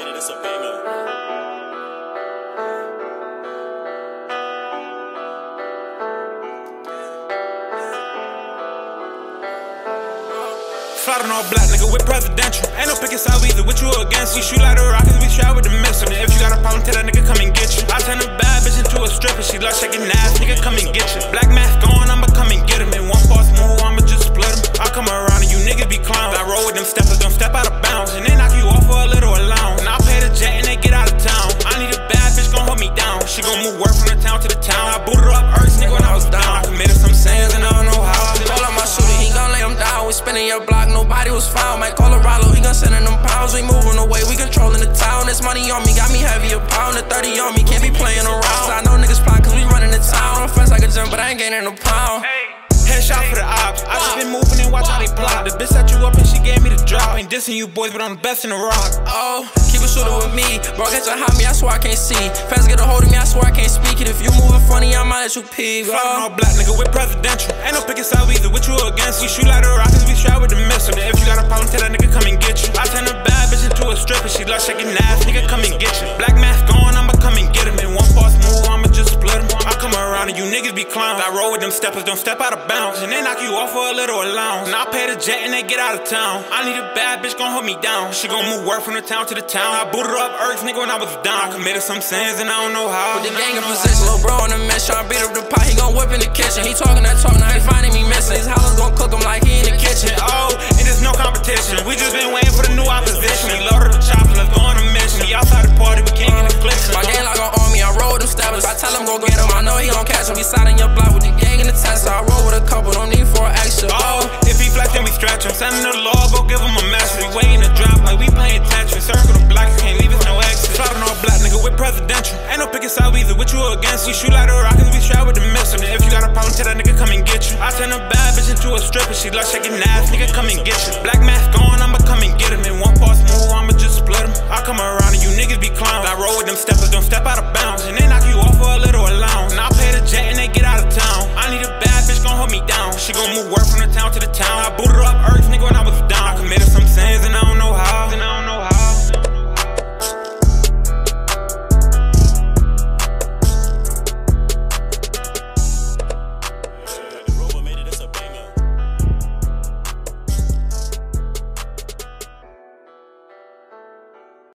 minute, it's a banger. Sliding all black, nigga, with presidential. Ain't no picking side, we either with you or against. We shoot like the rockets, we shot with the missile. If you got a problem, tell that nigga come and get you. I turn a bad bitch into a stripper, she love shaking ass, nigga, come and get you. Town to the town. I booted up earth, nigga, when I was down. I committed some sins and I don't know how. Call up my shooter, he gon' lay him down. We spinning your block, nobody was found. Mike Colorado, he gon' send in them pounds. We moving away, we controlling the town. This money on me, got me heavy, a pound. The 30 on me, can't be playing around. I know niggas plot cause we running the town. I'm friends like a gym, but I ain't gaining a pound. Headshot for the ops. I just been moving watch how they plot. The bitch set you up and she gave me the drop. Ain't dissing you boys, but I'm the best in the rock. Oh, keep a shooter with me. Bro, get to hide me, I swear I can't see. Fans get a hold of me, I swear I can't speak it. If you moving funny, I might let you pee. Floating Oh. all black, nigga, with presidential. Ain't no picking side, either with you or against. We shoot like the rockets, we shot with the missile. If you got a problem, tell that nigga come and get you. I turn a bad bitch into a stripper, she love shaking I roll with them steppers, don't step out of bounds. And they knock you off for a little allowance. And I pay the jet and they get out of town. I need a bad bitch, gon' hold me down. She gon' move work from the town to the town. I booted up earth, nigga, when I was down. I committed some sins and I don't know how. Put the gang in position, little bro on the mission. I beat up the pot, he gon' whip in the kitchen. He talking that talk, now he finding me missing. His house gon' cook him like he in the kitchen. Oh, and there's no competition. We just been waiting for the new opposition. We loaded the chopper, let's go on a mission. We outside the party, we can't get the flicks. Side, either with you or against. We shoot like the rockets, we shot with the missile. If you got a problem, tell that nigga come and get you. I turn a bad bitch into a stripper, she love shaking ass, nigga, come and get you. Black mask on, I'ma come and get him. In one false move, I'ma just split him. I come around and you niggas be clowns. I roll with them steppers, don't step out of bounds. And they knock you off for a little allowance. And I pay the jet and they get out of town. I need a bad bitch, gon' hold me down. She gon' move work from the town to the town. I booted up